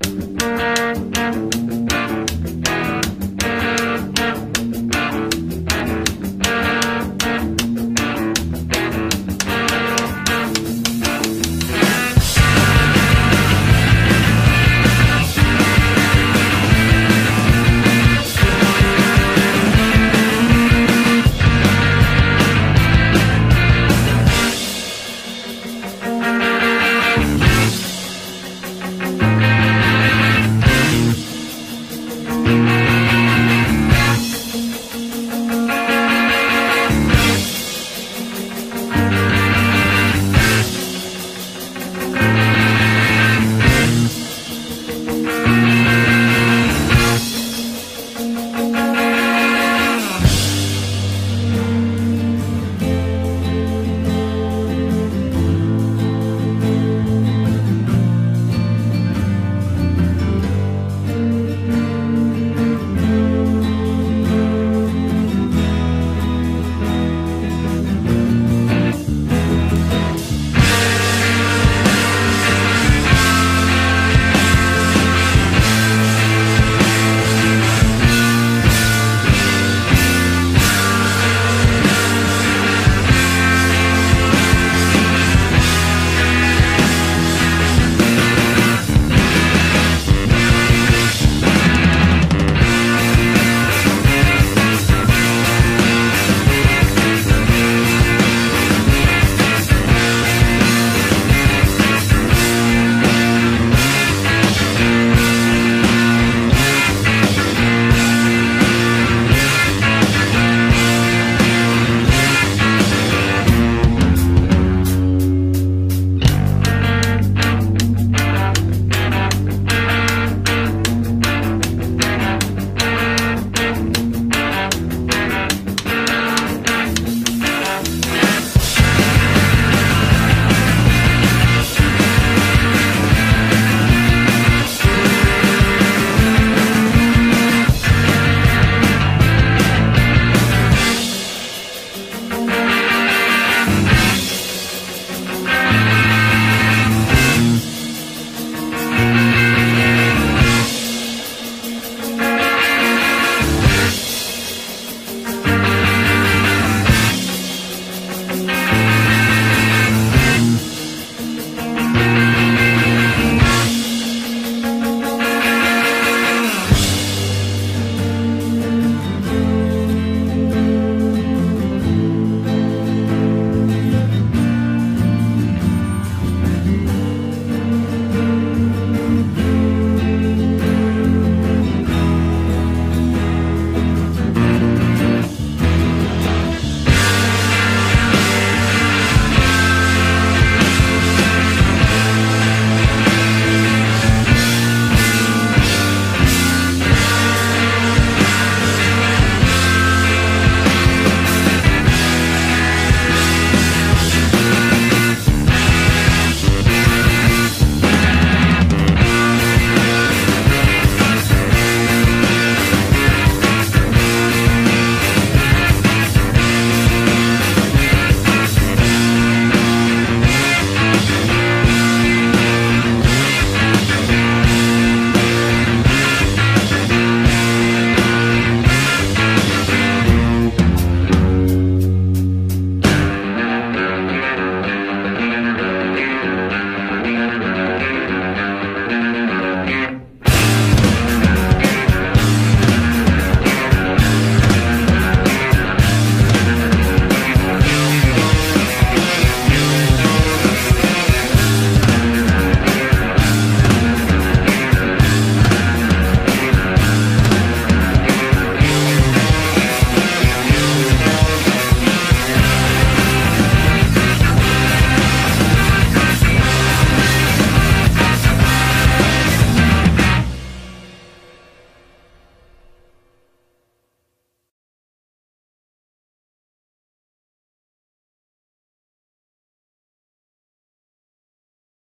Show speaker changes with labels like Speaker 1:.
Speaker 1: you